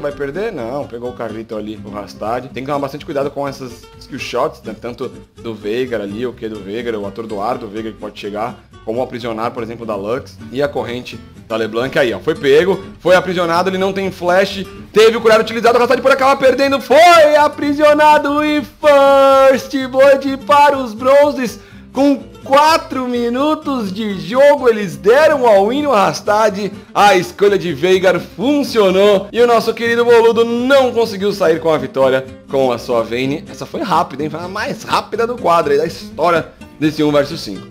Carrito, vai perder? Não, pegou o Carrito ali, o Rastad. Tem que tomar bastante cuidado com essas skill shots, né? tanto do Veigar ali, o que do Veigar, o atordoar do Veigar que pode chegar, como aprisionar, por exemplo, da Lux e a corrente da LeBlanc aí, ó. Foi pego, foi aprisionado, ele não tem flash, teve o curar utilizado, o Rastad por acabar perdendo, foi aprisionado e first blood para os bronzes com 4 minutos de jogo, eles deram ao win no Rastad. A escolha de Veigar funcionou e o nosso querido Boludo não conseguiu sair com a vitória com a sua Vayne. Essa foi rápida, hein? Foi a mais rápida do quadro aí da história desse 1 vs 5.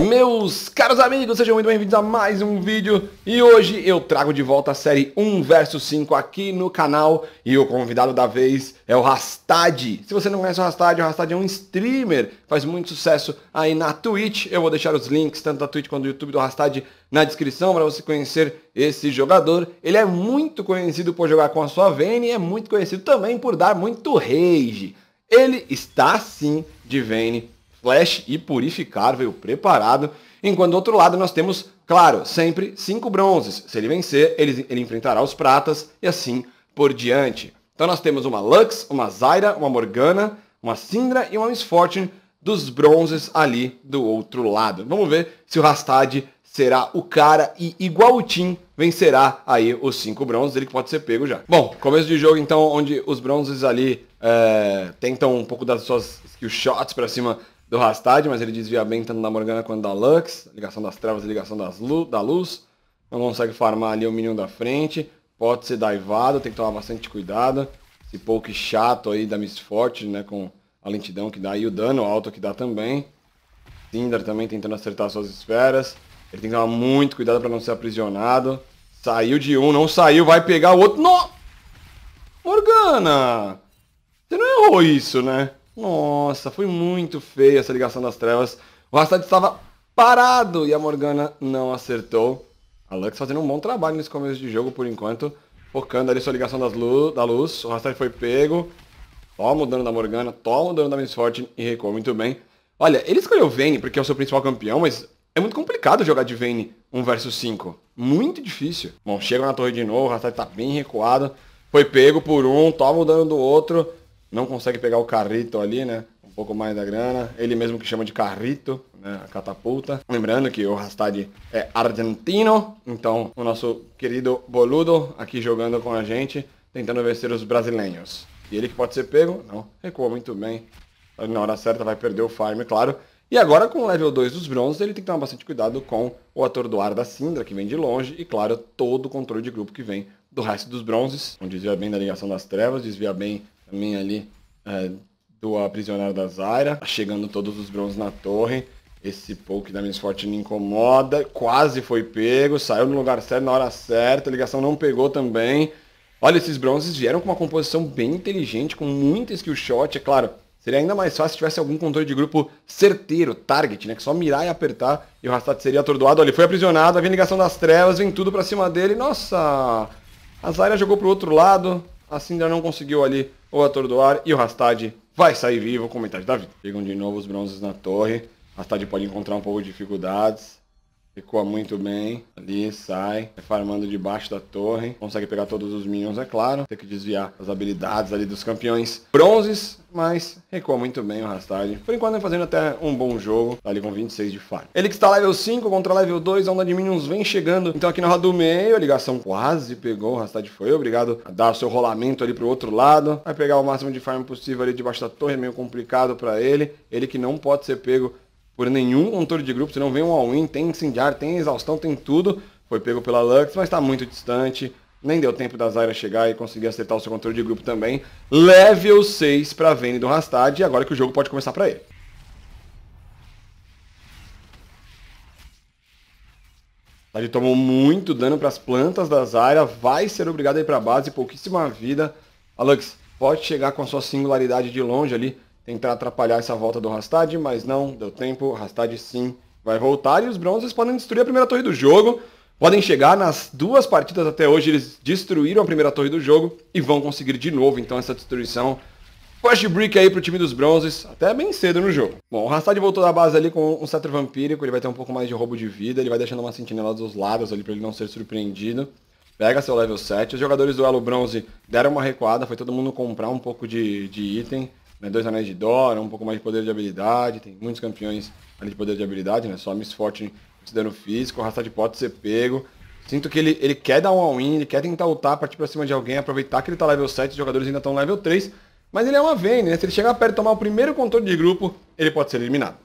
Meus caros amigos, sejam muito bem-vindos a mais um vídeo e hoje eu trago de volta a série 1 vs 5 aqui no canal e o convidado da vez é o Rastad. Se você não conhece o Rastad, o Rastad é um streamer, faz muito sucesso aí na Twitch. Eu vou deixar os links tanto da Twitch quanto do YouTube do Rastad na descrição para você conhecer esse jogador. Ele é muito conhecido por jogar com a sua Vayne e é muito conhecido também por dar muito rage. Ele está sim de Vayne flash e purificável preparado. Enquanto do outro lado nós temos, claro, sempre cinco bronzes. Se ele vencer, ele, ele enfrentará os pratas e assim por diante. Então nós temos uma Lux, uma Zyra, uma Morgana, uma Syndra e uma Miss Fortune dos bronzes ali do outro lado. Vamos ver se o Rastad será o cara e igual o Tim vencerá aí os cinco bronzes, ele que pode ser pego já. Bom, começo de jogo então onde os bronzes ali é, tentam um pouco das suas skill shots para cima do Rastad, mas ele desvia bem tanto da Morgana quanto da Lux. Ligação das trevas e ligação lu da luz. Não consegue farmar ali o Minion da frente. Pode ser daivado, tem que tomar bastante cuidado. Esse poke chato aí da Miss Forte, né? Com a lentidão que dá e o dano alto que dá também. Cinder também tentando acertar suas esferas. Ele tem que tomar muito cuidado para não ser aprisionado. Saiu de um, não saiu, vai pegar o outro. No! Morgana! Você não errou isso, né? Nossa, foi muito feia essa ligação das trevas. O Rastad estava parado e a Morgana não acertou. A Lux fazendo um bom trabalho nesse começo de jogo por enquanto. Focando ali sua ligação da luz. O Rastad foi pego. Toma o dano da Morgana, toma o dano da Miss Fortune e recuou muito bem. Olha, ele escolheu Vayne porque é o seu principal campeão, mas é muito complicado jogar de Vayne 1 versus 5. Muito difícil. Bom, chega na torre de novo, o Rastad tá bem recuado. Foi pego por um, toma o dano do outro não consegue pegar o carrito ali, né? Um pouco mais da grana. Ele mesmo que chama de carrito, né? A catapulta. Lembrando que o Rastad é argentino, então o nosso querido Boludo aqui jogando com a gente, tentando vencer os brasileiros. E ele que pode ser pego? Não. Recuou muito bem. Na hora certa vai perder o farm, claro. E agora com o level 2 dos bronzes, ele tem que tomar bastante cuidado com o atordoar da Sindra, que vem de longe, e claro, todo o controle de grupo que vem do resto dos bronzes. Então desvia bem da ligação das trevas, desvia bem também ali é, do aprisionário da Zaira. Chegando todos os bronzes na torre. Esse poke da Miss Fortune incomoda. Quase foi pego. Saiu no lugar certo, na hora certa. A ligação não pegou também. Olha, esses bronzes vieram com uma composição bem inteligente, com muita skill shot. É claro, seria ainda mais fácil se tivesse algum controle de grupo certeiro, target, né? Que só mirar e apertar e o Rastat seria atordoado. Olha, foi aprisionado, vem ligação das trevas, vem tudo pra cima dele. Nossa! A Zaira jogou pro outro lado. A Cinder não conseguiu ali o atordoar e o Rastad vai sair vivo com metade da vida. Chegam de novo os bronzes na torre. Rastad pode encontrar um pouco de dificuldades. Recua muito bem. Ali, sai. Vai farmando debaixo da torre. Consegue pegar todos os minions, é claro. Tem que desviar as habilidades ali dos campeões bronzes. Mas recua muito bem o Rastad. Por enquanto, vem fazendo até um bom jogo. Tá ali com 26 de farm. Ele que está level 5 contra level 2. A onda de minions vem chegando. Então aqui na roda do meio, a ligação quase pegou. O Rastad foi obrigado a dar o seu rolamento ali pro outro lado. Vai pegar o máximo de farm possível ali debaixo da torre. É meio complicado para ele. Ele que não pode ser pego por nenhum controle de grupo, você não vê um all-in, tem incendiar, tem exaustão, tem tudo. Foi pego pela Lux, mas está muito distante. Nem deu tempo da Zyra chegar e conseguir acertar o seu controle de grupo também. Level 6 para Vayne do Rastad, e agora que o jogo pode começar para ele. Ele tomou muito dano para as plantas da Zyra, vai ser obrigado a ir para a base, pouquíssima vida. A Lux pode chegar com a sua singularidade de longe ali, tentar atrapalhar essa volta do Rastad, mas não, deu tempo, Rastad sim vai voltar e os bronzes podem destruir a primeira torre do jogo. Podem chegar nas duas partidas até hoje, eles destruíram a primeira torre do jogo e vão conseguir de novo então essa destruição. First Brick aí pro time dos bronzes, até bem cedo no jogo. Bom, o Rastad voltou da base ali com um cetro vampírico, ele vai ter um pouco mais de roubo de vida, ele vai deixando uma sentinela dos lados ali pra ele não ser surpreendido. Pega seu level 7, os jogadores do Elo Bronze deram uma recuada, foi todo mundo comprar um pouco de, de item, né? dois anéis de Dora, um pouco mais de poder de habilidade, tem muitos campeões ali de poder de habilidade, né? Só Miss Fortune considerando físico, o Rastad pode ser pego. Sinto que ele, ele quer dar um all-in, ele quer tentar lutar, partir pra cima de alguém, aproveitar que ele tá level 7, os jogadores ainda estão level 3, mas ele é uma Vayne, né? Se ele chegar perto e tomar o primeiro controle de grupo, ele pode ser eliminado.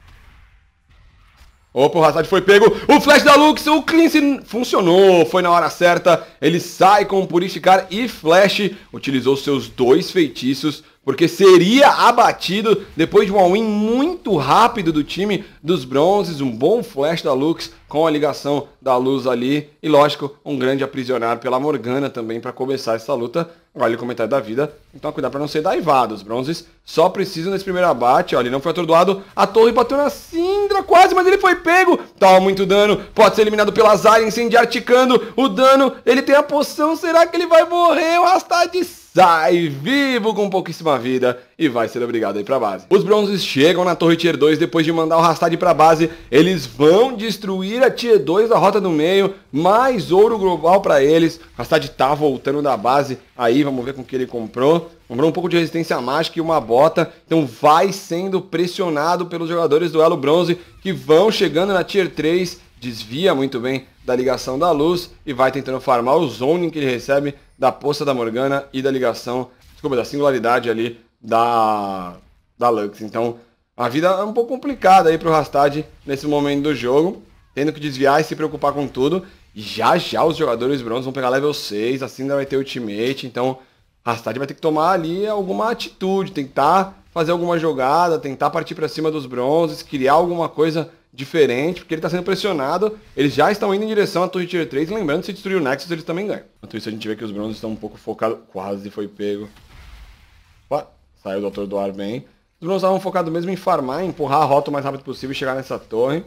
Opa, o Hazard foi pego. O flash da Lux, o cleanse funcionou. Foi na hora certa. Ele sai com o Purificar e flash. Utilizou seus dois feitiços. Porque seria abatido depois de um all-in muito rápido do time dos bronzes. Um bom flash da Lux com a ligação da luz ali. E lógico, um grande aprisionado pela Morgana também para começar essa luta. Olha o comentário da vida. Então cuidado para não ser daivado. Os bronzes só precisam desse primeiro abate. Olha, ele não foi atordoado. A torre bateu na Sindra quase, mas ele foi pego. Toma muito dano. Pode ser eliminado pela Zarya. Incendiar ticando o dano. Ele tem a poção. Será que ele vai morrer? O Rastad sai vivo com pouquíssima vida e vai ser obrigado a ir pra base. Os bronzes chegam na torre tier 2 depois de mandar o Rastad pra base. Eles vão destruir a tier 2 da rota do meio, mais ouro global para eles. Rastad tá voltando da base, aí vamos ver com o que ele comprou. Comprou um pouco de resistência mágica e uma bota, então vai sendo pressionado pelos jogadores do Elo Bronze que vão chegando na tier 3, desvia muito bem da ligação da luz e vai tentando farmar o zoning que ele recebe da poça da Morgana e da ligação, desculpa, da singularidade ali da, da Lux. Então, a vida é um pouco complicada aí pro Rastad nesse momento do jogo, tendo que desviar e se preocupar com tudo. Já já os jogadores bronze vão pegar level 6, assim ainda vai ter ultimate, então Rastad vai ter que tomar ali alguma atitude, tentar fazer alguma jogada, tentar partir para cima dos bronzes, criar alguma coisa diferente, porque ele está sendo pressionado. Eles já estão indo em direção à torre tier 3. Lembrando, se destruir o Nexus, eles também ganham. Enquanto isso, a gente vê que os bronzes estão um pouco focados. Quase foi pego. Opa, saiu o Dr. Doar bem. Os bronzes estavam focados mesmo em farmar, empurrar a rota o mais rápido possível e chegar nessa torre.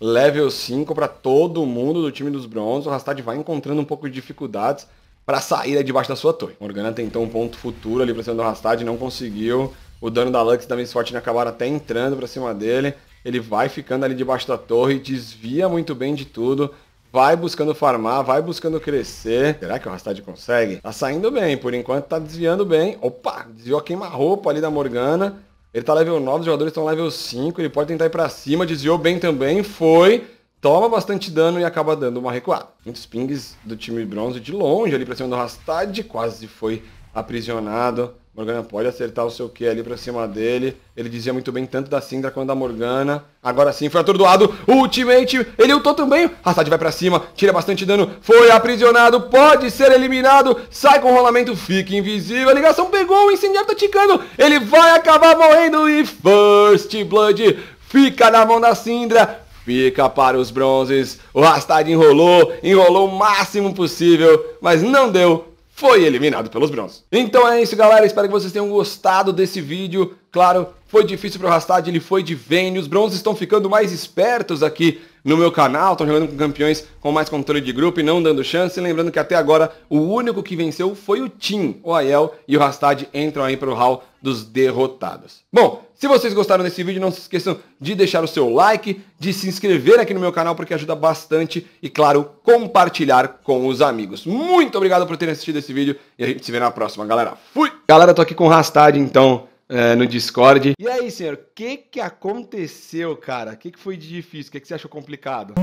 Level 5 para todo mundo do time dos bronzes. O Rastad vai encontrando um pouco de dificuldades para sair debaixo da sua torre. Morgana tentou um ponto futuro ali para cima do Rastad, não conseguiu. O dano da Lux e da Miss Fortune acabaram até entrando para cima dele ele vai ficando ali debaixo da torre, desvia muito bem de tudo, vai buscando farmar, vai buscando crescer. Será que o Rastad consegue? Tá saindo bem, por enquanto tá desviando bem. Opa, desviou a queima-roupa ali da Morgana. Ele tá level 9, os jogadores estão level 5, ele pode tentar ir pra cima, desviou bem também, foi, toma bastante dano e acaba dando uma recuada. Muitos pings do time bronze de longe ali pra cima do Rastad, quase foi aprisionado. Morgana pode acertar o seu Q ali pra cima dele. Ele dizia muito bem tanto da Syndra quanto da Morgana. Agora sim, foi atordoado. Ultimate, ele ultou também. Hassad vai pra cima, tira bastante dano. Foi aprisionado, pode ser eliminado. Sai com o rolamento, fica invisível. A ligação pegou, o incendiário tá ticando. Ele vai acabar morrendo e First Blood fica na mão da Syndra. Fica para os bronzes. O Rastad enrolou, enrolou o máximo possível, mas não deu foi eliminado pelos bronzes. Então é isso, galera. Espero que vocês tenham gostado desse vídeo. Claro, foi difícil para o Rastad, ele foi de Vayne. Os bronzes estão ficando mais espertos aqui no meu canal. Estão jogando com campeões com mais controle de grupo e não dando chance. Lembrando que até agora o único que venceu foi o Tim. O Aiel e o Rastad entram aí para o hall dos derrotados. Bom, se vocês gostaram desse vídeo, não se esqueçam de deixar o seu like, de se inscrever aqui no meu canal porque ajuda bastante e, claro, compartilhar com os amigos. Muito obrigado por terem assistido esse vídeo e a gente se vê na próxima, galera. Fui! Galera, tô aqui com o Rastad, então é, no Discord. E aí, senhor, o que que aconteceu, cara? O que que foi de difícil? O que que você achou complicado?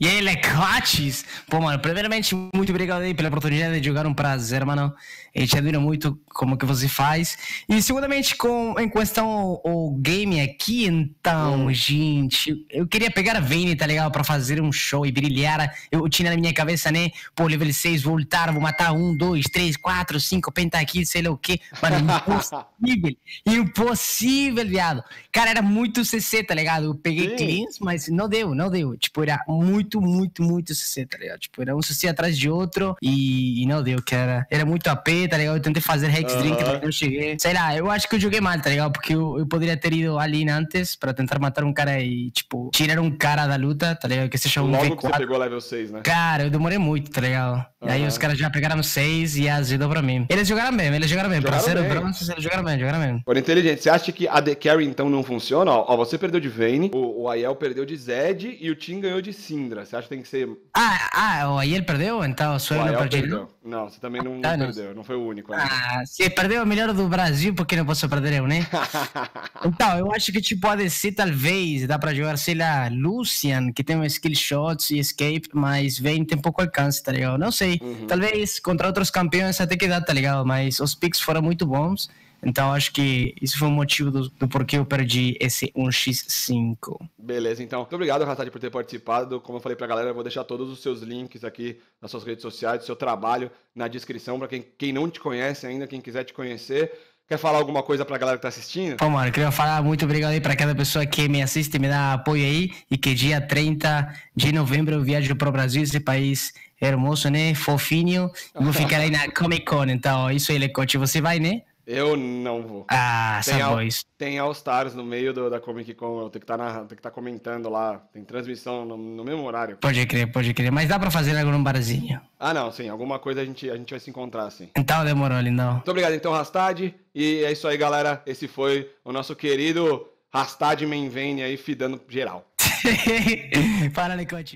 E aí, Lecotes? Pô, mano, primeiramente, muito obrigado aí pela oportunidade de jogar um prazer, mano. Eu te admiro muito como que você faz. E, segundamente, com, em questão o, o game aqui, então, hum. gente, eu queria pegar a Vayne, tá ligado? Pra fazer um show e brilhar. Eu tinha na minha cabeça, né? Pô, level 6, voltar, vou matar um, dois, três, quatro, cinco, pentakills, sei lá o quê. Mano, impossível. Impossível, viado. Cara, era muito CC, tá ligado? Eu peguei Sim. cleans, mas não deu, não deu. Tipo, era muito, muito, muito CC, tá ligado? Tipo, era um CC atrás de outro e, e não deu, que era, era muito AP, tá ligado? Eu tentei fazer Hex uhum. Drink, mas não cheguei. Sei lá, eu acho que eu joguei mal, tá ligado? Porque eu, eu poderia ter ido ali antes pra tentar matar um cara e, tipo, tirar um cara da luta, tá ligado? Que se chama um Logo V4. que você pegou level 6, né? Cara, eu demorei muito, tá ligado? Aí os caras já pegaram 6 e azedou pra mim. Eles jogaram bem, eles jogaram bem. Jogaram pra ser bronze, eles jogaram bem, jogaram bem. Por inteligente. Você acha que a The Carry então não funciona? Ó, ó, você perdeu de Vayne, o, o Aiel perdeu de Zed e o Tim ganhou de Syndra. Você acha que tem que ser. Ah, ah, o Aiel perdeu? Então o eu não perdi. perdeu. Não, você também não, não Ah, não. perdeu. Não foi o único. né? Ah, se perdeu o melhor do Brasil, por que não posso perder eu, né? Então, eu acho que tipo ADC talvez dá pra jogar, sei lá, Lucian, que tem um skill shots e escape, mas vem tem pouco alcance, tá ligado? Não sei. Talvez contra outros campeões até que dá, tá ligado? Mas os picks foram muito bons. Então acho que isso foi o motivo do, do porquê eu perdi esse 1x5. Beleza, então. Muito obrigado, Rassad, por ter participado. Como eu falei pra galera, eu vou deixar todos os seus links aqui nas suas redes sociais, do seu trabalho na descrição, pra quem, quem não te conhece ainda, quem quiser te conhecer. Quer falar alguma coisa pra galera que tá assistindo? Pô, mano, queria falar muito obrigado aí pra cada pessoa que me assiste me dá apoio aí. E que dia 30 de novembro eu viajo pro Brasil, esse país hermoso, né? Fofinho. E vou ficar aí na Comic Con. Então, isso aí, Lecote. Você vai, né? Eu não vou. Ah, Tem, essa voz. tem All Stars no meio do- da Comic Con, eu tenho que estar tá comentando lá, tem transmissão no, no mesmo horário. Pode crer, pode crer. Mas dá pra fazer algo num barzinho. Ah, não, sim, alguma coisa a gente, a gente vai se encontrar, sim. Então demorou, lindão. Muito obrigado, então, Rastad. E é isso aí, galera. Esse foi o nosso querido Rastad Menvene aí, fidando geral. Para, Lecote.